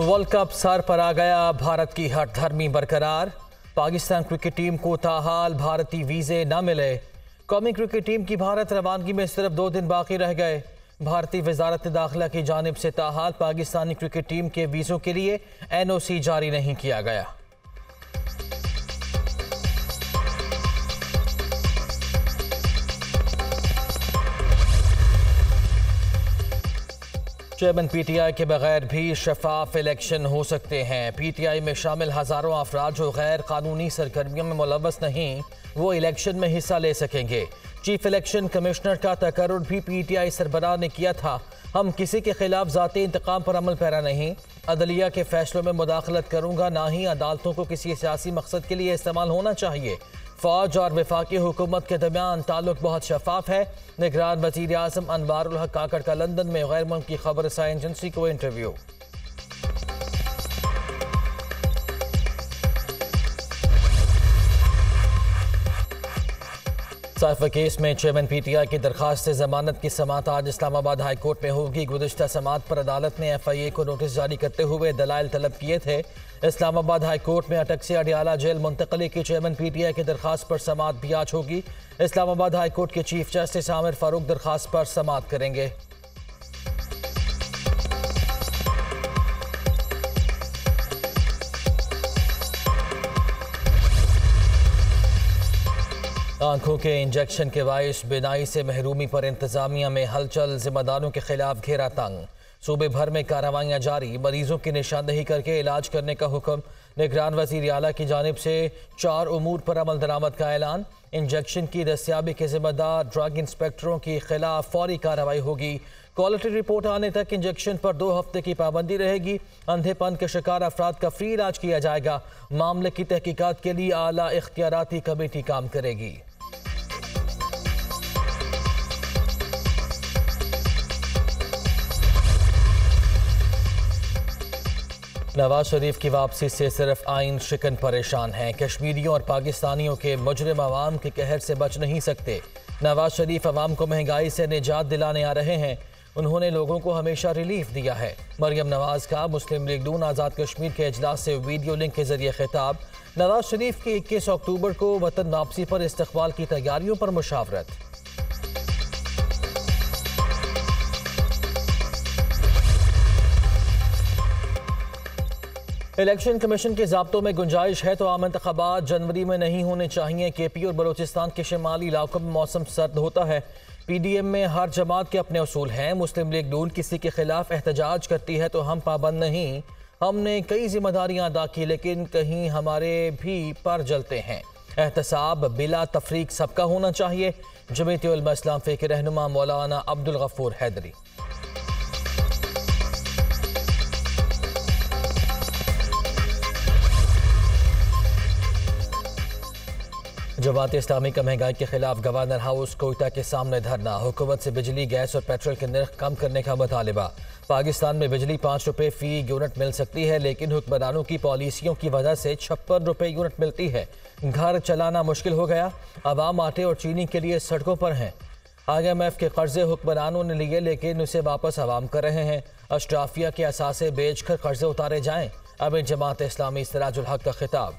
World cup sir पर आ गया भारत की हर धर्मी बरकरार। पाकिस्तान क्रिकेट टीम को ताहाल भारतीय वीजे न मिले। कौमी क्रिकेट टीम की भारत रवानगी में सिर्फ़ दो दिन बाकी रह गए। भारतीय वजारत दाखिला की जानब से ताहाल पाकिस्तानी क्रिकेट टीम के वीज़ों के लिए एन ओ सी जारी नहीं किया गया। चेयरमैन पीटीआई के बगैर भी शफाफ इलेक्शन हो सकते हैं। पीटीआई में शामिल हज़ारों अफराज जो गैर कानूनी सरगर्मियों में मुलवस नहीं, वो इलेक्शन में हिस्सा ले सकेंगे। चीफ इलेक्शन कमिश्नर का तकर भी पीटीआई सरबराह ने किया था। हम किसी के खिलाफ ज़ाती इंतकाम पर अमल पैरा नहीं। अदलिया के फैसलों में मुदाखलत करूँगा, ना ही अदालतों को किसी सियासी मकसद के लिए इस्तेमाल होना चाहिए। फौज और विफाक हुकूमत के दरमियान ताल्लुक बहुत शफाफ है। निगरान वज़ीर अजम अनवारुल काकड़ का लंदन में गैर मुल्क खबर रसाई एजेंसी को इंटरव्यू। साइफर केस में चेयरमैन पीटीआई की दरखास्त जमानत की समात आज इस्लामाबाद हाई कोर्ट में होगी। गुजशत समात पर अदालत ने एफ़ आई ए को नोटिस जारी करते हुए दलाल तलब किए थे। इस्लामाबाद हाई कोर्ट में अटक से अडियाला जेल मुंतकली की चेयरमैन पी टी आई की दरखास्त पर समात भी आज होगी। इस्लामाबाद हाई कोर्ट के चीफ जस्टिस आमिर फारूक दरखास्त पर समात करेंगे। आँखों के इंजेक्शन के बायस बिनाई से महरूमी पर इंतजामिया में हलचल, जिम्मेदारों के खिलाफ घेरा तंग। सूबे भर में कार्रवाइयाँ जारी, मरीजों की निशानदही करके इलाज करने का हुक्म। निगरान वज़ीर अला की जानब से चार उमूर पर अमल दरामद का ऐलान। इंजेक्शन की दस्याबी के जिम्मेदार ड्रग इंस्पेक्टरों के खिलाफ फौरी कार्रवाई होगी। क्वालिटी रिपोर्ट आने तक इंजेक्शन पर दो हफ़्ते की पाबंदी रहेगी। अंधेपन के शिकार अफराद का फ्री इलाज किया जाएगा। मामले की तहकीकत के लिए आला इख्तियारती कमेटी काम करेगी। नवाज़ शरीफ की वापसी से सिर्फ़ आइन शिकन परेशान हैं। कश्मीरियों और पाकिस्तानियों के मुजरम आवाम के कहर से बच नहीं सकते। नवाज़ शरीफ आवाम को महँगाई से निजात दिलाने आ रहे हैं। उन्होंने लोगों को हमेशा रिलीफ दिया है। मरियम नवाज़ का मुस्लिम लीग नून आज़ाद कश्मीर के अजलास से वीडियो लिंक के ज़रिए खिताब। नवाज़ शरीफ की इक्कीस अक्टूबर को वतन वापसी पर इस्तकबाल की तैयारियों पर मुशावरत। इलेक्शन कमीशन के जब्तों में गुंजाइश है तो आम इंतबात जनवरी में नहीं होने चाहिए। के पी और बलोचिस्तान के शुमाली इलाकों में मौसम सर्द होता है। पी डी एम में हर जमात के अपने असूल हैं। मुस्लिम लीग नून किसी के खिलाफ एहतजाज करती है तो हम पाबंद नहीं। हमने कई जिम्मेदारियाँ अदा की, लेकिन कहीं हमारे भी पर जलते हैं। एहतसाब बिला तफरीक सबका होना चाहिए। जमीत इस्लाम के रहनुमा मौलाना अब्दुल गफूर हैदरी। जमात इस्लामी का महँगाई के खिलाफ गवर्नर हाउस कोयटा के सामने धरना। हुकूमत से बिजली, गैस और पेट्रोल के नर्ख कम करने का मुतालबा। पाकिस्तान में बिजली पाँच रुपये फ़ी यूनिट मिल सकती है, लेकिन हुक्मरानों की पॉलिसियों की वजह से छप्पन रुपये यूनिट मिलती है। घर चलाना मुश्किल हो गया। आवाम, आटे और चीनी के लिए सड़कों पर हैं। आई एम एफ़ के कर्जे हुक्मरानों ने लिए, लेकिन उसे वापस आवाम कर रहे हैं। अशराफिया के असासे बेच कर कर्जे उतारे जाएँ। अब जमात इस्लामी सराजुल हक का खिताब।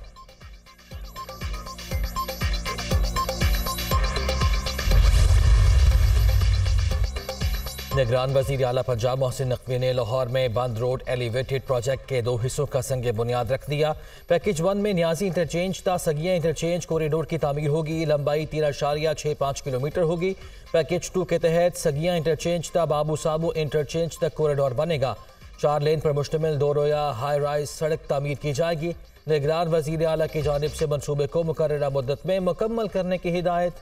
निगरान वज़ीर अला पंजाब मोहसिन नकवी ने लाहौर में बंद रोड एलिवेटेड प्रोजेक्ट के दो हिस्सों का संग बुनियाद रख दिया। पैकेज वन में न्याजी इंटरचेंज था सगिया इंटरचेंज, कॉरिडोर की तमीर होगी। लंबाई तीन अशारिया छः पाँच किलोमीटर होगी। पैकेज टू के तहत सगिया इंटरचेंज था बाबू साबू इंटरचेंज तक कॉरिडोर बनेगा। चार लेन पर मुश्तमिल दो रोया हाई राइज सड़क तमीर की जाएगी। निगरान वज़ीर अला की जानब से मनसूबे को मुकर मुद्दत में मुकम्मल करने की हिदायत।